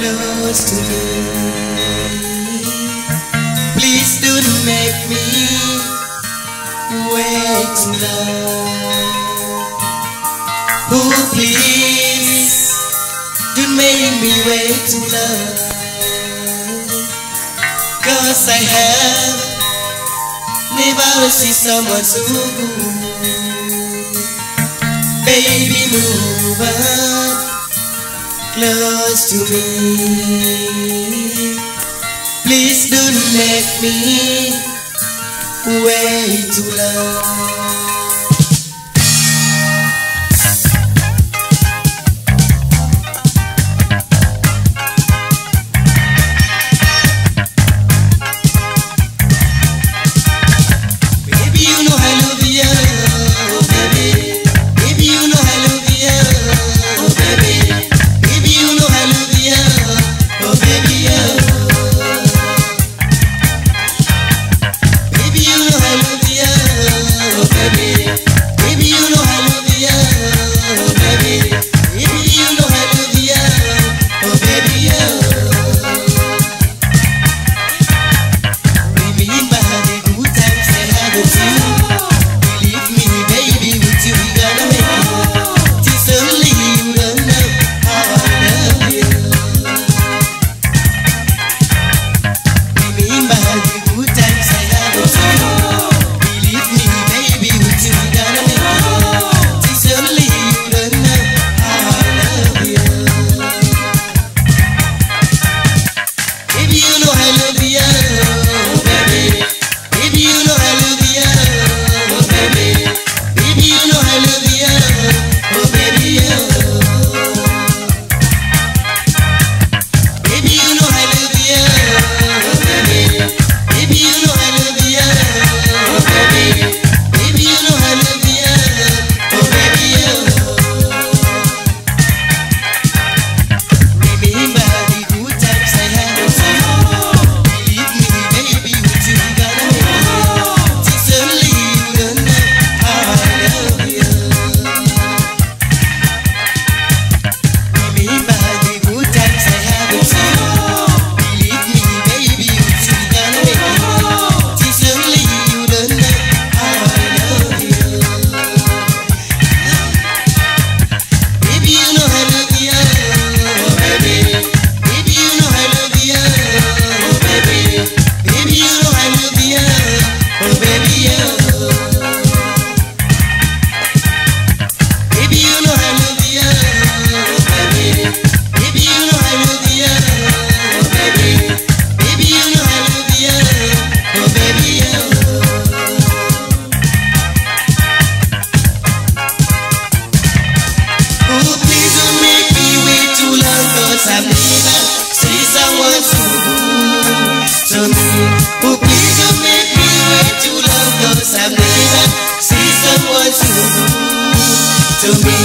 knows to do. Please don't make me wait love. Oh please, don't make me wait love. Cause I have never seen someone so good. Baby, move on close to me. Please don't let me wait too long. to me.